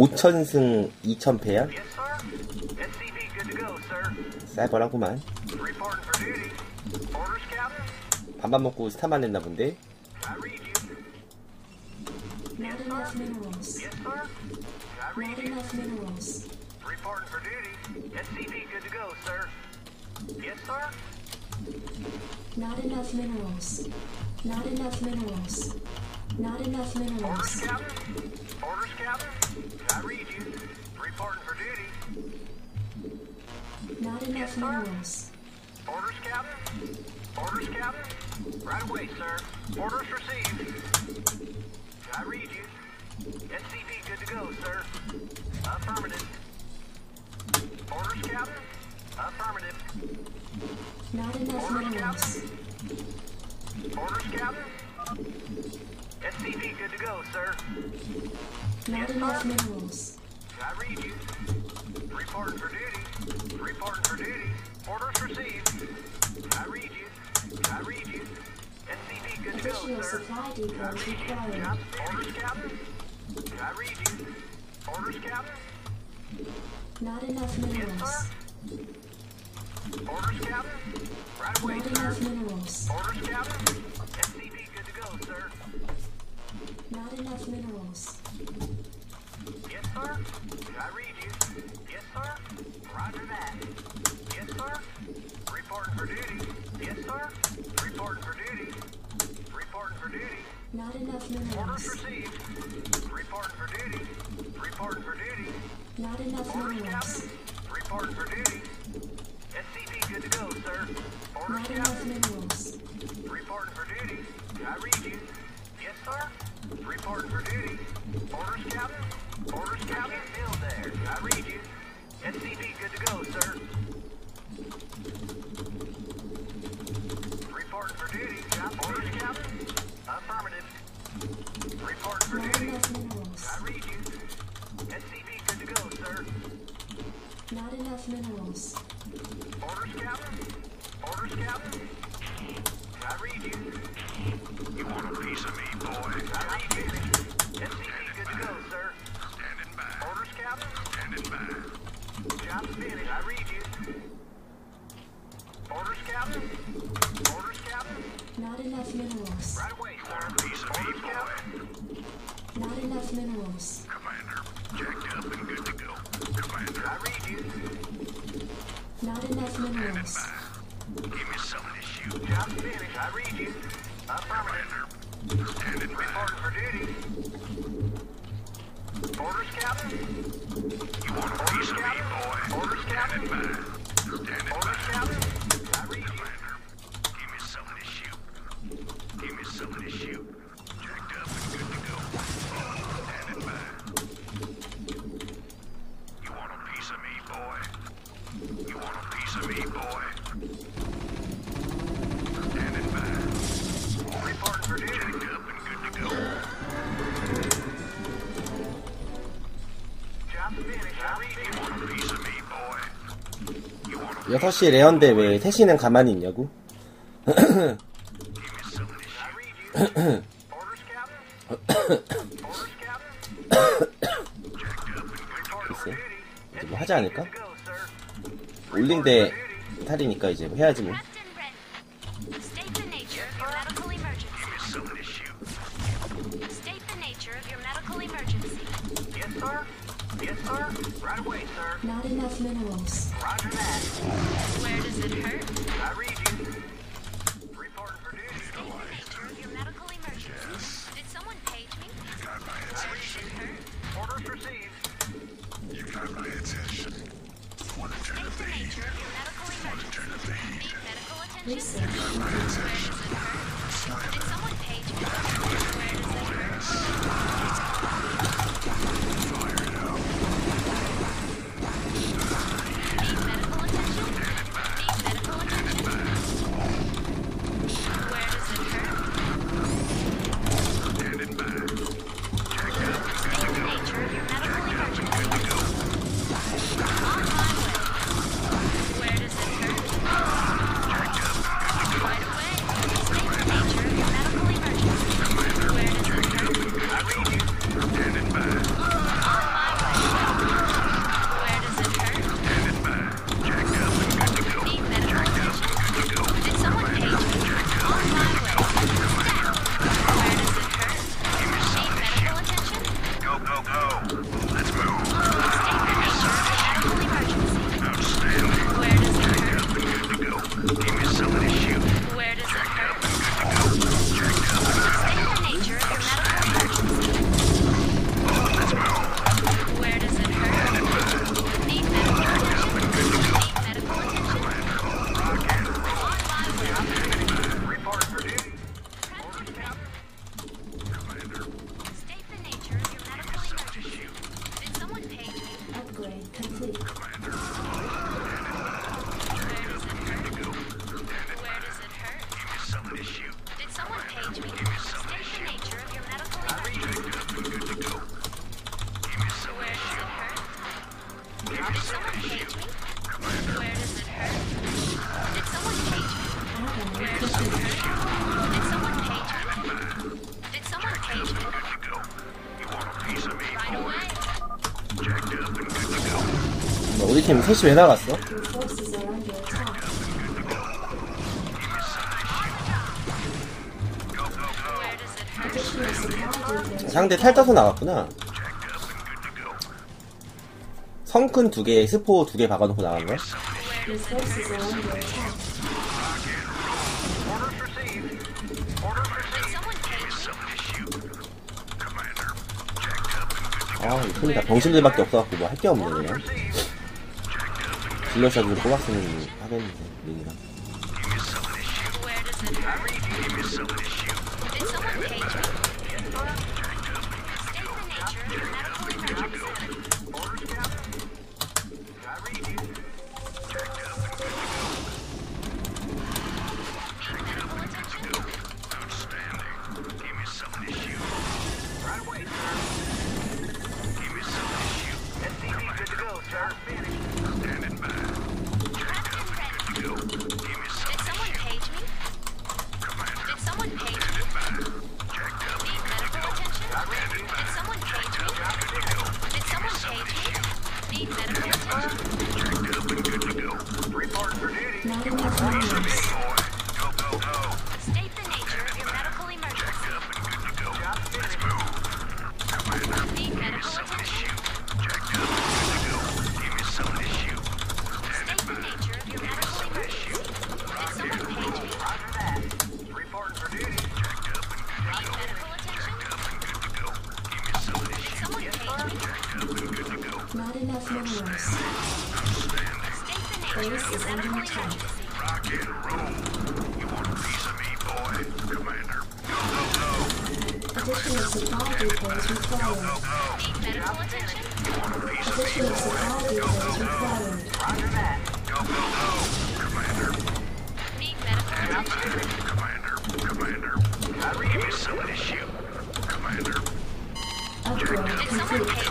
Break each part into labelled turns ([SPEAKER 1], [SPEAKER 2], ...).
[SPEAKER 1] 5천승 2천패야? 쌀벌하구만 반반 먹고 스타만 냈나 본데?
[SPEAKER 2] Not enough minerals. Not enough minerals.
[SPEAKER 3] Orders, Captain. Orders, Captain. I read you. Reporting for duty.
[SPEAKER 2] Not enough minerals.
[SPEAKER 3] Orders, Captain. Orders, Captain. Right away, sir. Orders received. I read you. SCV good to go, sir. Affirmative. Orders, Captain. Affirmative.
[SPEAKER 2] Not enough
[SPEAKER 3] Orders,
[SPEAKER 2] minerals.
[SPEAKER 3] Captain. Orders, Captain. SCV good to go, sir.
[SPEAKER 2] Not enough minerals.
[SPEAKER 3] I read you. Reporting for duty. Reporting for duty. Orders received. I read you. I read you. SCV good to go,
[SPEAKER 2] Additional
[SPEAKER 3] sir.
[SPEAKER 2] supply depots required.
[SPEAKER 3] Cap- Orders, Captain. I read you. Orders, Captain.
[SPEAKER 2] Not enough
[SPEAKER 3] Yes,
[SPEAKER 2] minerals.
[SPEAKER 3] sir. Orders, Captain. Right away,
[SPEAKER 2] Not
[SPEAKER 3] sir.
[SPEAKER 2] enough minerals.
[SPEAKER 3] Orders, Captain. SCV good to go, sir.
[SPEAKER 2] Not enough minerals.
[SPEAKER 3] Yes, sir. I read you. Yes, sir. Roger that. Yes, sir. Reporting for duty. Yes, sir. Reporting for duty. Reporting for duty.
[SPEAKER 2] Not enough
[SPEAKER 3] Orders received. Reporting for duty. Reporting for duty.
[SPEAKER 2] Not enough
[SPEAKER 3] Orders. Captain. Reporting for duty. SCV good to go, sir.
[SPEAKER 2] Not enough.
[SPEAKER 3] Reporting for duty. I read you. Yes, sir. Reporting for duty. Reporting for. I read you. Good to go, sir.
[SPEAKER 2] Not enough minerals.
[SPEAKER 3] Orders, Captain. Orders, Captain. I read you.
[SPEAKER 4] You want a piece of me, boy?
[SPEAKER 3] I read you. Good to go, sir.
[SPEAKER 4] Standing by.
[SPEAKER 3] Orders, Captain.
[SPEAKER 4] Standing by.
[SPEAKER 3] Job finished. I read you. Orders, Captain. Orders, Captain.
[SPEAKER 2] Not enough minerals.
[SPEAKER 3] Right away, sir.
[SPEAKER 4] Piece of me,
[SPEAKER 3] Orders,
[SPEAKER 4] boy.
[SPEAKER 3] Captain.
[SPEAKER 2] Not enough minerals.
[SPEAKER 4] Commander, jacked up and good to go. Commander,
[SPEAKER 3] I read you.
[SPEAKER 2] Not enough minerals.
[SPEAKER 4] Give me something to shoot.
[SPEAKER 3] Job finished. I read you. Affirmative.
[SPEAKER 4] Commander, standing by.
[SPEAKER 3] Reporting for duty.
[SPEAKER 4] You want a piece of me, boy? Standing by.
[SPEAKER 3] Reporting for duty.
[SPEAKER 4] Jacked up and good to go.
[SPEAKER 3] Job finished. I read you.
[SPEAKER 4] Want a piece of me, boy? You want a
[SPEAKER 1] 6시 레언데 왜 3시는 가만히 있냐고? 이제 뭐 하지 않을까? 올린데 탈이니까 이제 뭐 해야지 뭐.
[SPEAKER 2] Not enough minerals.
[SPEAKER 3] Roger that.
[SPEAKER 5] Where does it hurt?
[SPEAKER 3] I read you.
[SPEAKER 5] Hurt? Did someone page
[SPEAKER 1] 팀 셋이 왜 나갔어? 상대 탈타서 나갔구나. 성큰 두 개, 스포 두 개 박아놓고 나간 거야? 아, 이팀다 병신들밖에 없어갖고 뭐 할 게 없네, 그냥. 블러샷을 뽑았으면 하겠는데
[SPEAKER 3] 링이랑 Start spinning.
[SPEAKER 2] Not enough minerals.
[SPEAKER 5] Base is under attack.
[SPEAKER 4] Rock and roll. You want a piece of me, boy? Commander, go, go, go.
[SPEAKER 2] Additional supply depots required.
[SPEAKER 4] Go, go, go.
[SPEAKER 5] Need medical attention?
[SPEAKER 3] You
[SPEAKER 4] want a piece of me, boy? Roger that. Go, go, go.
[SPEAKER 5] Commander. Need medical attention? Commander, Commander. Give you some issue.
[SPEAKER 4] Commander.
[SPEAKER 5] Did someone pay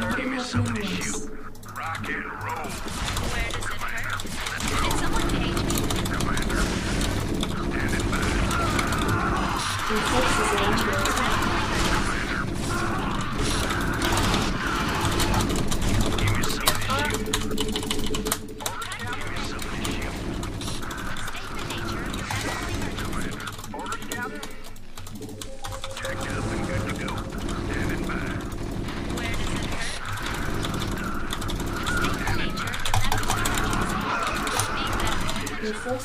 [SPEAKER 5] Give me some of
[SPEAKER 4] this. Rock and
[SPEAKER 5] roll.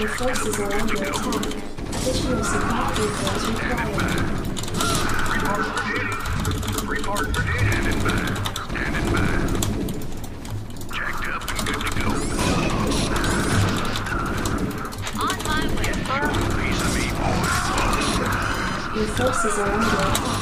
[SPEAKER 2] Your forces are under attack. Additional support vehicles required.
[SPEAKER 3] Report
[SPEAKER 2] are under attack.